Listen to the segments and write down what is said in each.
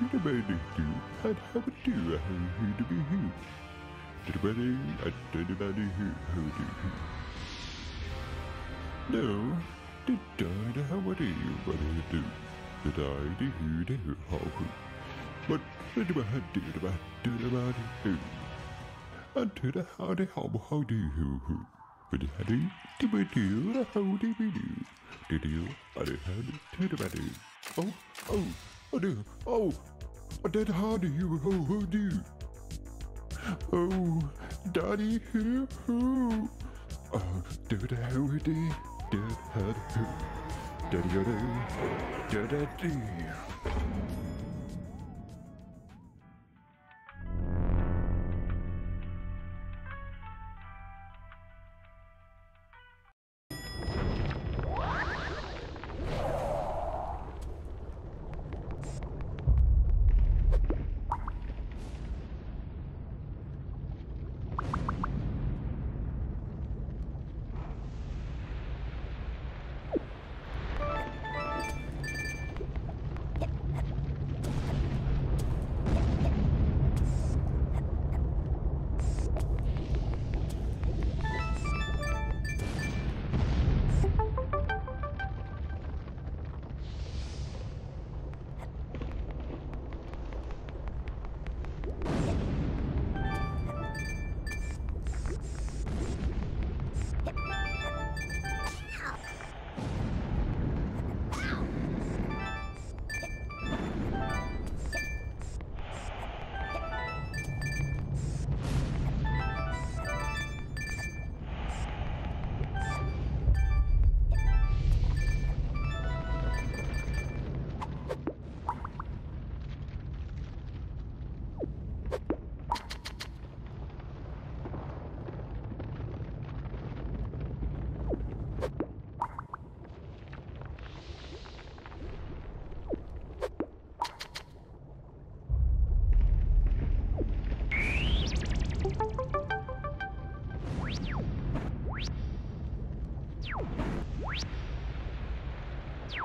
man do, and how do, uh, how to be who. To the body, and to the body who, who do. No, the die the how do you, what do you do? The who the who, how who. But the body, to the body, to the body who. And to the how the how, how do who who. But how do, to be do, the how do be do. Did you, I did how to the body. Oh, oh, I do, oh, did how do you, who, who do? Oh, Daddy, who, who? Oh, do the who do, do the who, do the do, do the do.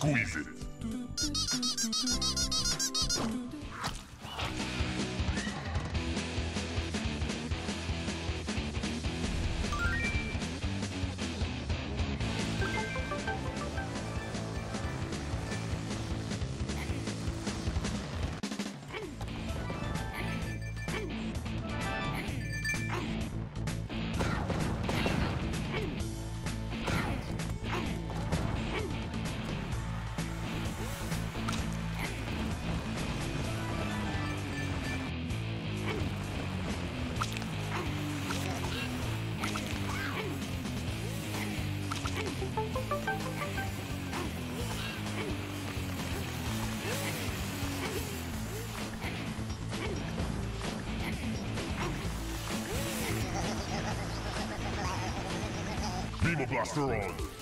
Squeeze it. Blaster on!